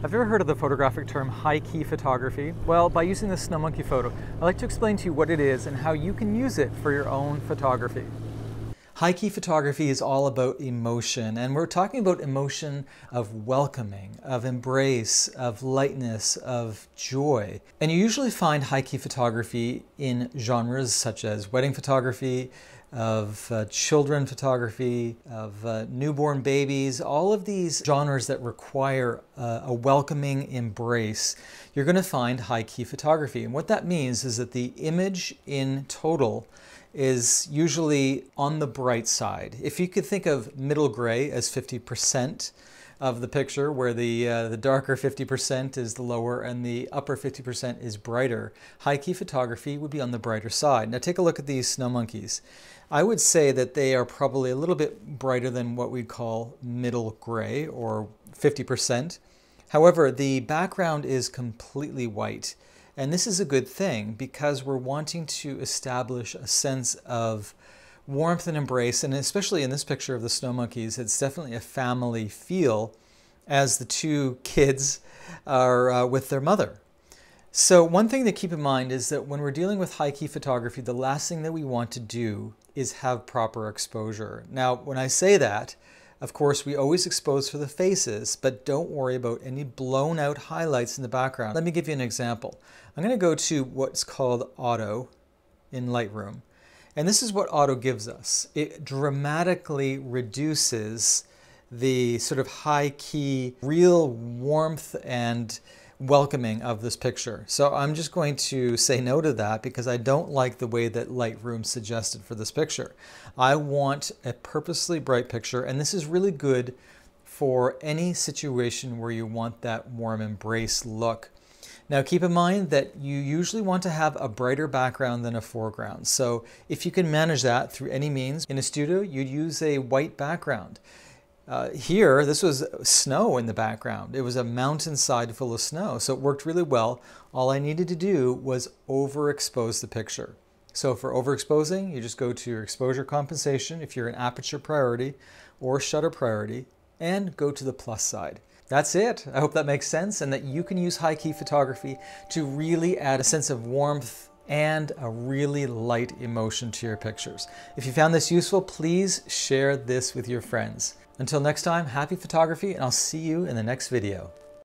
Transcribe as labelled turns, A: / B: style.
A: Have you ever heard of the photographic term high key photography? Well, by using this snow monkey photo, I'd like to explain to you what it is and how you can use it for your own photography. High key photography is all about emotion, and we're talking about emotion of welcoming, of embrace, of lightness, of joy. And you usually find high key photography in genres such as wedding photography, of uh, children photography, of uh, newborn babies, all of these genres that require uh, a welcoming embrace, you're going to find high key photography. And what that means is that the image in total is usually on the bright side. If you could think of middle gray as 50%, of the picture where the, uh, the darker 50% is the lower and the upper 50% is brighter. High key photography would be on the brighter side. Now take a look at these snow monkeys. I would say that they are probably a little bit brighter than what we'd call middle gray or 50%. However, the background is completely white. And this is a good thing because we're wanting to establish a sense of warmth and embrace. And especially in this picture of the snow monkeys, it's definitely a family feel as the two kids are uh, with their mother. So one thing to keep in mind is that when we're dealing with high key photography, the last thing that we want to do is have proper exposure. Now, when I say that, of course, we always expose for the faces, but don't worry about any blown out highlights in the background. Let me give you an example. I'm going to go to what's called auto in Lightroom. And this is what auto gives us. It dramatically reduces the sort of high key, real warmth and welcoming of this picture. So I'm just going to say no to that because I don't like the way that Lightroom suggested for this picture. I want a purposely bright picture and this is really good for any situation where you want that warm embrace look. Now keep in mind that you usually want to have a brighter background than a foreground. So if you can manage that through any means, in a studio you'd use a white background. Uh, here, this was snow in the background. It was a mountainside full of snow, so it worked really well. All I needed to do was overexpose the picture. So for overexposing, you just go to your exposure compensation if you're an aperture priority or shutter priority, and go to the plus side. That's it. I hope that makes sense and that you can use high key photography to really add a sense of warmth and a really light emotion to your pictures. If you found this useful, please share this with your friends. Until next time, happy photography, and I'll see you in the next video.